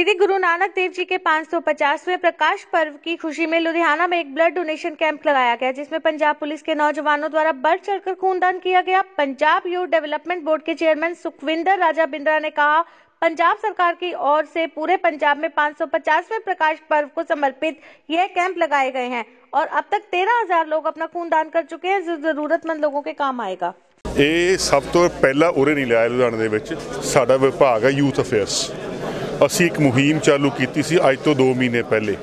श्री गुरु नानक देव जी के 550वें प्रकाश पर्व की खुशी में लुधियाना में एक ब्लड डोनेशन कैंप लगाया गया जिसमें पंजाब पुलिस के नौजवानों द्वारा बढ़ चढ़कर खूनदान किया गया पंजाब यूथ डेवलपमेंट बोर्ड के चेयरमैन सुखविंदर राजा बिंद्रा ने कहा पंजाब सरकार की ओर से पूरे पंजाब में 550वें प्रकाश पर्व को समर्पित यह कैंप लगाए गए हैं और अब तक तेरह हजार लोग अपना खून दान कर चुके हैं जो जरूरतमंद लोगों के काम आएगा ਇਹ ਸਭ ਤੋਂ ਪਹਿਲਾਂ ਉਰੇ ਨਹੀਂ ਲਿਆਇਆ ਲੁਧਿਆਣੇ ਦੇ ਵਿੱਚ ਸਾਡਾ ਵਿਭਾਗ ਹੈ ਯੂਥ ਅਫੇਅਰਸ ਅਸੀਂ ਇੱਕ ਮੁਹਿੰਮ ਚਾਲੂ ਕੀਤੀ ਸੀ ਅੱਜ ਤੋਂ 2 ਮਹੀਨੇ ਪਹਿਲੇ।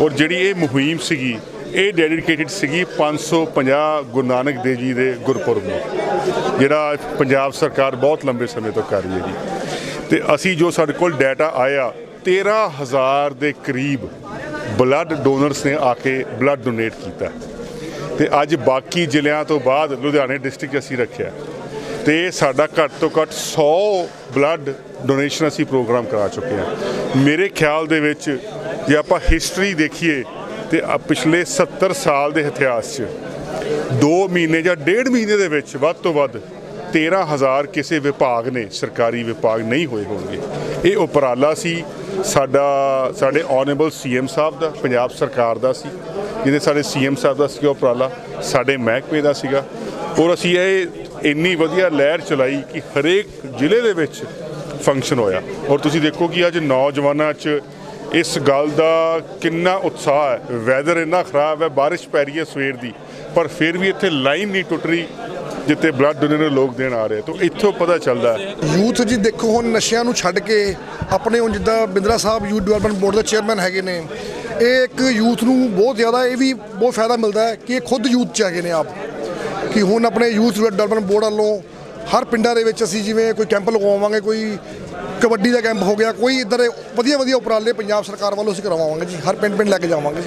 ਔਰ ਜਿਹੜੀ ਇਹ ਮੁਹਿੰਮ ਸੀਗੀ, ਇਹ ਡੈਡੀਕੇਟਿਡ ਸੀਗੀ 550 ਗੁਰੂ ਨਾਨਕ ਦੇਵ ਜੀ ਦੇ ਗੁਰਪੁਰਬ ਨੂੰ, ਜਿਹੜਾ ਪੰਜਾਬ ਸਰਕਾਰ ਬਹੁਤ ਲੰਬੇ ਸਮੇਂ ਤੋਂ ਕਰ ਰਹੀ ਹੈ ਜੀ ਤੇ ਅਸੀਂ ਜੋ ਸਾਡੇ ਕੋਲ ਡਾਟਾ ਆਇਆ 13000 ਦੇ ਕਰੀਬ ਬਲੱਡ ਡੋਨਰਸ ਨੇ ਆ ਕੇ ਬਲੱਡ ਡੋਨੇਟ ਕੀਤਾ। ਤੇ ਅੱਜ ਬਾਕੀ ਜ਼ਿਲ੍ਹਿਆਂ ਤੋਂ ਬਾਅਦ, ਲੁਧਿਆਣੇ ਡਿਸਟ੍ਰਿਕਟ ਅਸੀਂ ਰੱਖਿਆ। ਤੇ ਸਾਡਾ ਘੱਟ ਤੋਂ ਘੱਟ 100 ਬਲੱਡ ਡੋਨੇਸ਼ਨ ਅਸੀਂ ਪ੍ਰੋਗਰਾਮ ਕਰਾ ਚੁੱਕੇ ਹਾਂ। ਮੇਰੇ ਖਿਆਲ ਦੇ ਵਿੱਚ ਜੇ ਆਪਾਂ ਹਿਸਟਰੀ ਦੇਖੀਏ ਤੇ ਪਿਛਲੇ 70 ਸਾਲ ਦੇ ਇਤਿਹਾਸ 'ਚ 2 ਮਹੀਨੇ ਜਾਂ ਡੇਢ ਮਹੀਨੇ ਦੇ ਵਿੱਚ ਵੱਧ ਤੋਂ ਵੱਧ 13000 ਕਿਸੇ ਵਿਭਾਗ ਨੇ ਸਰਕਾਰੀ ਵਿਭਾਗ ਨਹੀਂ ਹੋਏ ਹੋਣਗੇ। ਇਹ ਉਪਰਾਲਾ ਸੀ, ਸਾਡਾ, ਸਾਡੇ ਆਨਰੇਬਲ ਸੀਐਮ ਸਾਹਿਬ ਦਾ, ਪੰਜਾਬ ਸਰਕਾਰ ਦਾ ਸੀ, ਜਿਹਦੇ ਸਾਡੇ ਸੀਐਮ ਸਾਹਿਬ ਦਾ ਸੀਗਾ ਉਪਰਾਲਾ, ਸਾਡੇ ਮਹਿਕਮੇ ਦਾ ਸੀਗਾ। ਔਰ ਅਸੀਂ ਇਹ ਇੰਨੀ ਵਧੀਆ ਲਹਿਰ ਚਲਾਈ ਕਿ ਹਰੇਕ ਜ਼ਿਲ੍ਹੇ ਦੇ ਵਿੱਚ ਫੰਕਸ਼ਨ ਹੋਇਆ। ਔਰ ਤੁਸੀਂ ਦੇਖੋ ਕਿ ਅੱਜ ਨੌਜਵਾਨਾਂ 'ਚ ਇਸ ਗੱਲ ਦਾ ਕਿੰਨਾ ਉਤਸ਼ਾਹ ਹੈ। ਵੈਦਰ ਇੰਨਾ ਖਰਾਬ ਹੈ, ਬਾਰਿਸ਼ ਪੈ ਰਹੀ ਹੈ ਸਵੇਰ ਦੀ, ਪਰ ਫਿਰ ਵੀ ਇੱਥੇ ਲਾਈਨ ਨਹੀਂ ਟੁੱਟ ਰਹੀ ਜਿੱਥੇ ਬਲੱਡ ਡੋਨਰ ਲੋਕ ਦੇਣ ਆ ਰਹੇ ਤਾਂ ਇੱਥੋਂ ਪਤਾ ਚੱਲਦਾ ਯੂਥ ਜੀ ਦੇਖੋ, ਹੁਣ ਨਸ਼ਿਆਂ ਨੂੰ ਛੱਡ ਕੇ ਆਪਣੇ ਹੁਣ ਜਿੱਦਾਂ Bindra sahib youth development board ਦੇ ਚੇਅਰਮੈਨ ਹੈਗੇ ਨੇ, ਇਹ ਇੱਕ ਯੂਥ ਨੂੰ ਬਹੁਤ ਜ਼ਿਆਦਾ ਇਹ ਵੀ ਬਹੁਤ ਫਾਇਦਾ ਮਿਲਦਾ ਹੈ ਕਿ ਇਹ ਖੁਦ ਯੂਥ ਚ ਹੈਗੇ ਨੇ ਆਪ। ਕਿ ਹੁਣ ਆਪਣੇ ਯੂਥ ਡਿਵੈਲਪਮੈਂਟ ਬੋਰਡ ਵੱਲੋਂ ਹਰ ਪਿੰਡਾਂ ਦੇ ਵਿੱਚ ਅਸੀਂ ਜਿਵੇਂ ਕੋਈ ਕੈਂਪ ਲਗਵਾਵਾਂਗੇ, ਕੋਈ ਕਬੱਡੀ ਦਾ ਕੈਂਪ ਹੋ ਗਿਆ, ਕੋਈ ਇੱਧਰ ਵਧੀਆ ਵਧੀਆ ਉਪਰਾਲੇ ਪੰਜਾਬ ਸਰਕਾਰ ਵੱਲੋਂ ਅਸੀਂ ਕਰਵਾਵਾਂਗੇ ਜੀ, ਹਰ ਪਿੰਡ ਪਿੰਡ ਲੈ ਕੇ ਜਾਵਾਂਗੇ